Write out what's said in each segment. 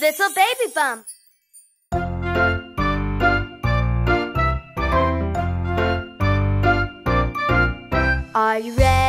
Little Baby Bum. Are you ready?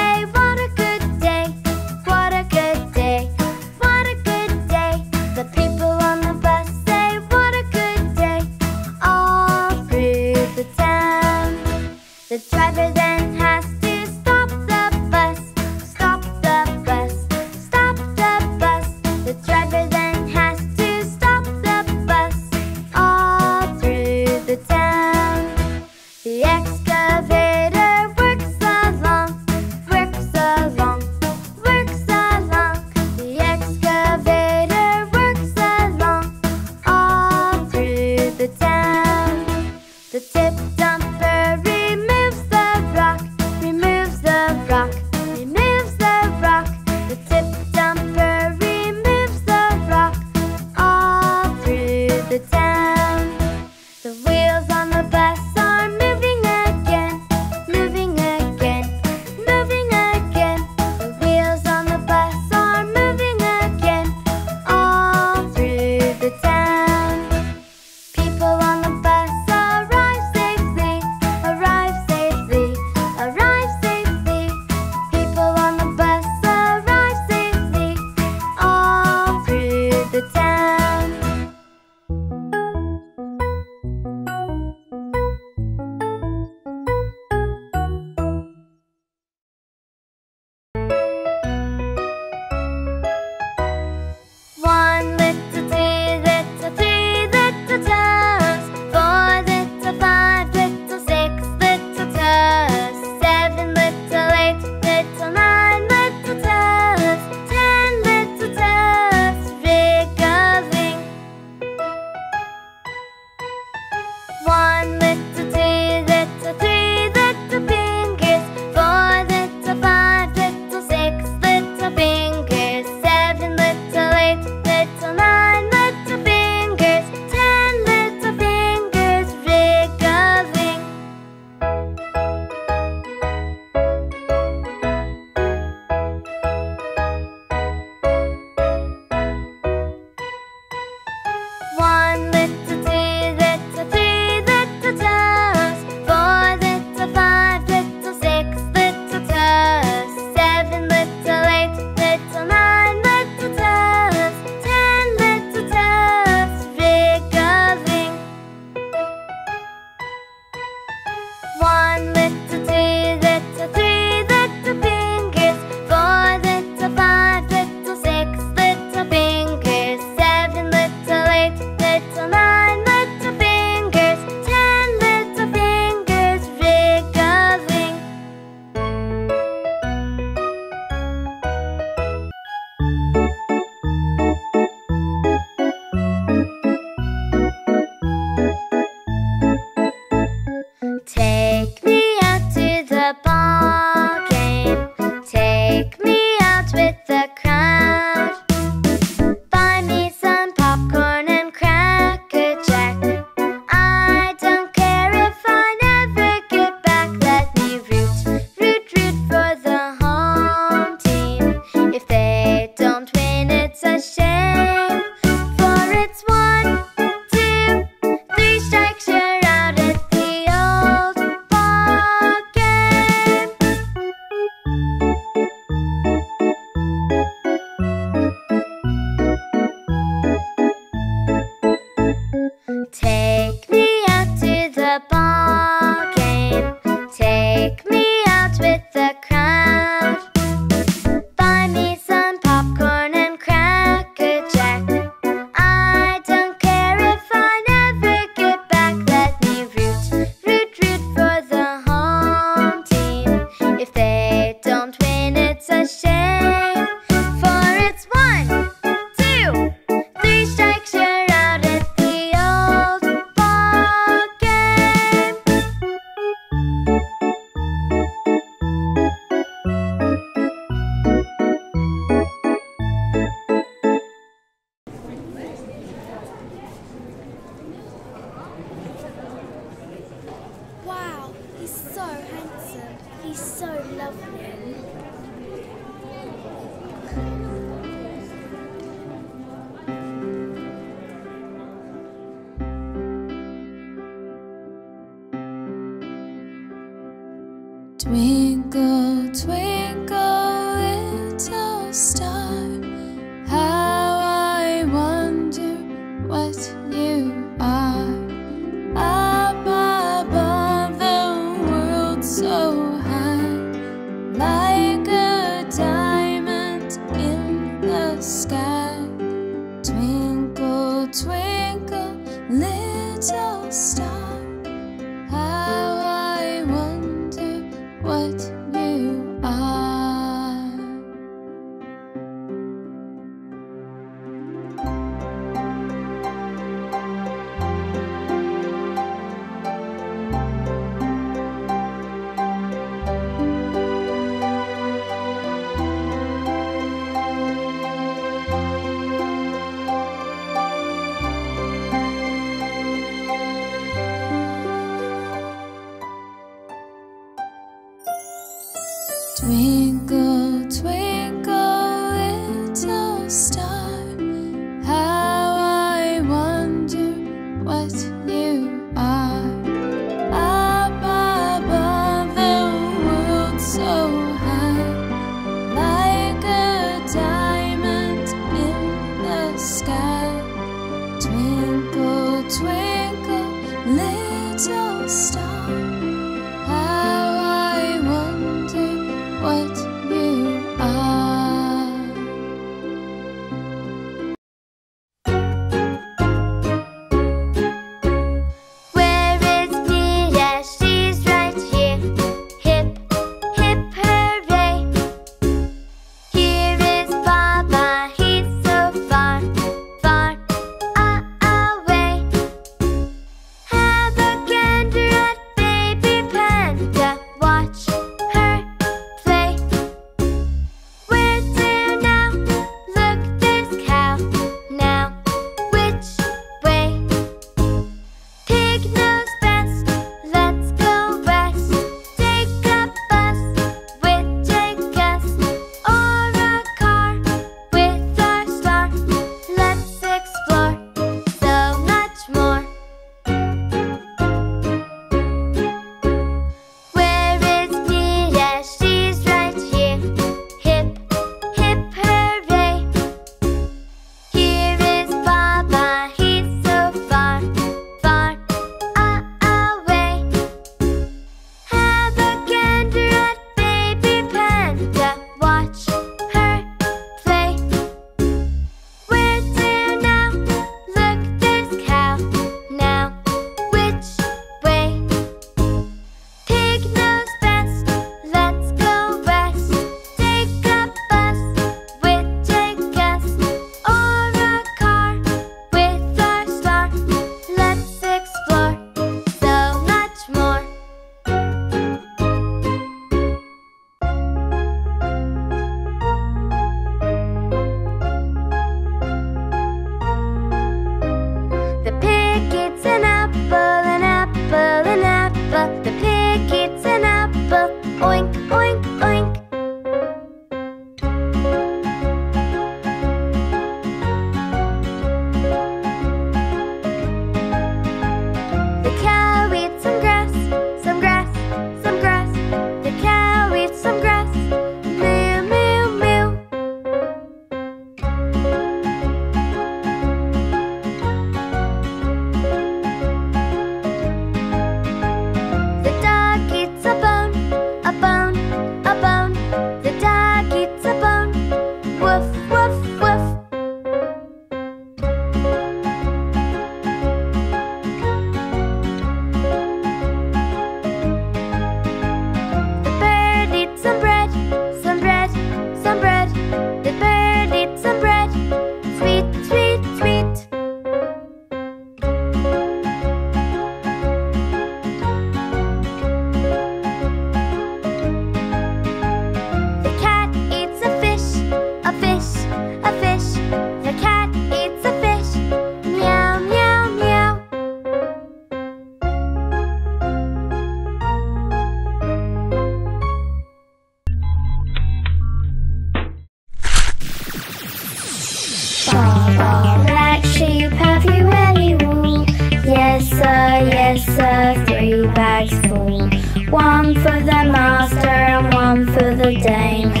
Yes, three bags full. One for the master and one for the dame.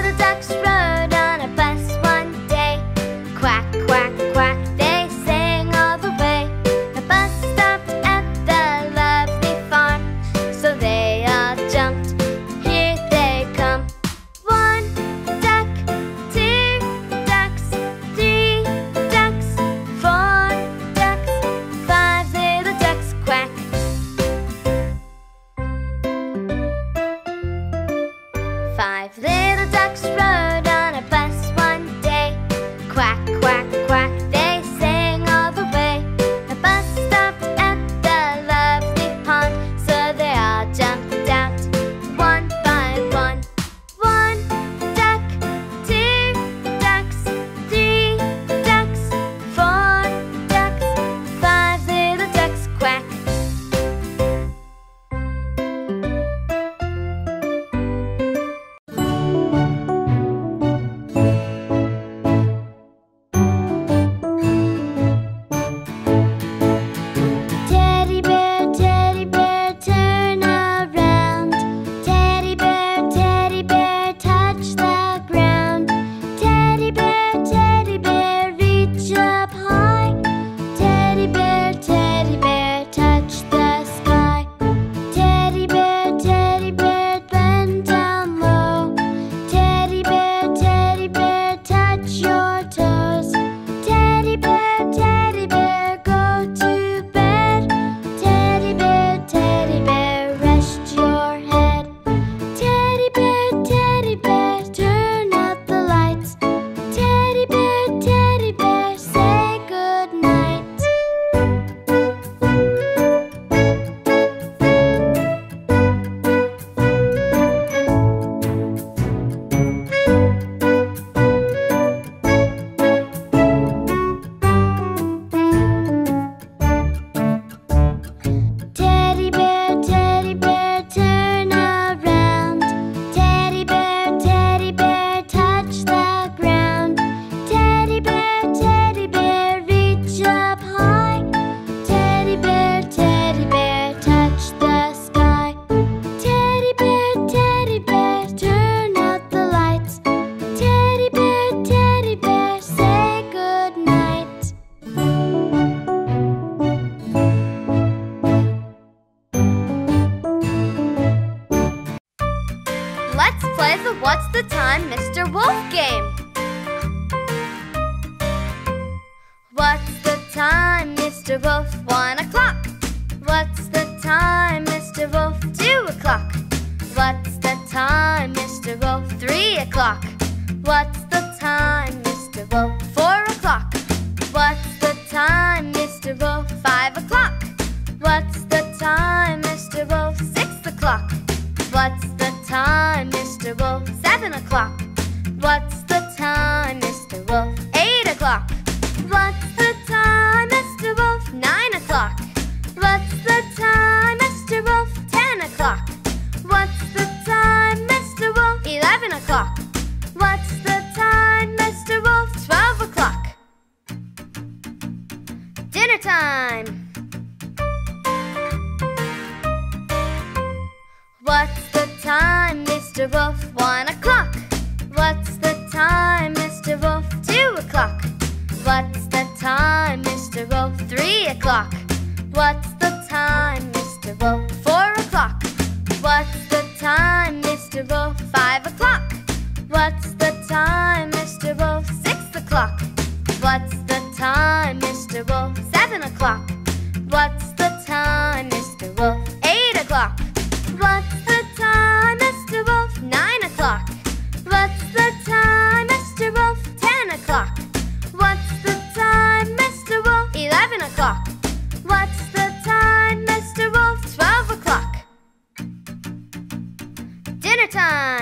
the ducks run. o'clock. What's the time, Mr. Wolf? Seven o'clock. What's the time, Mr. Wolf? Eight o'clock. What's the time, Mr. Wolf? Nine o'clock. What's the time, Mr. Wolf? Ten o'clock. What's the time, Mr. Wolf? Eleven o'clock. What's the time, Mr. Wolf? Twelve o'clock. Dinner time.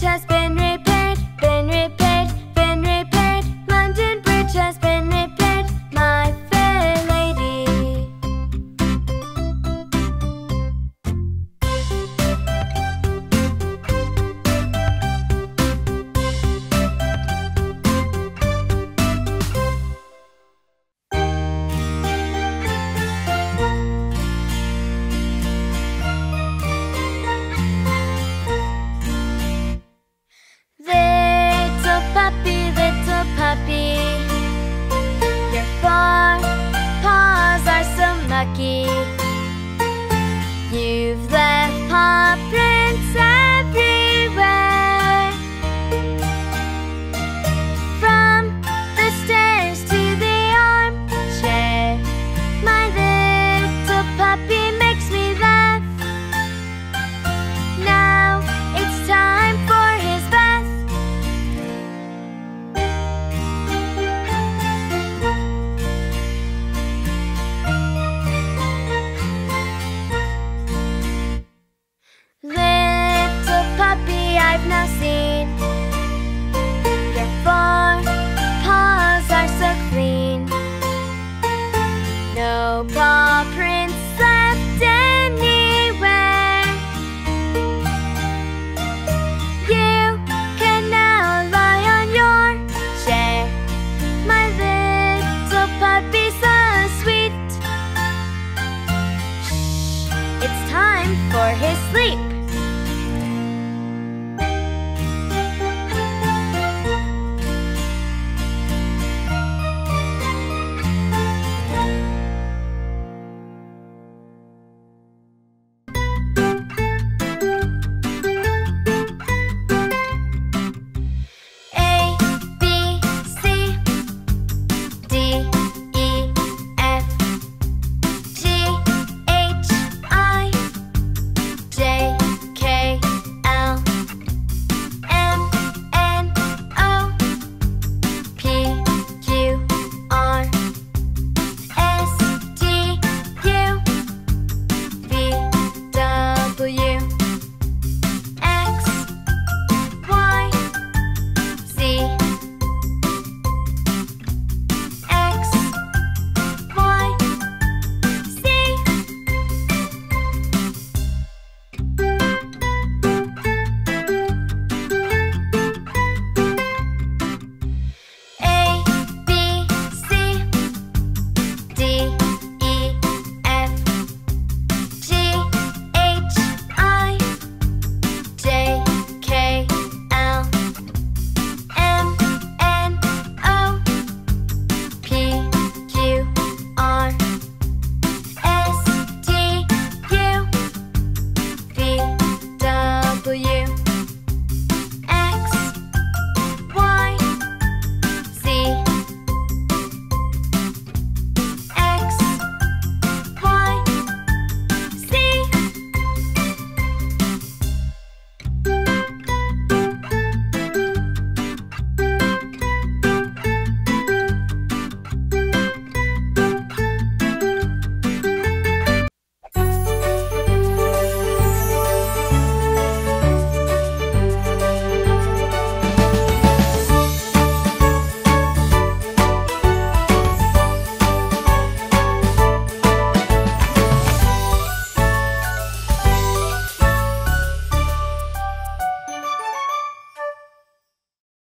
just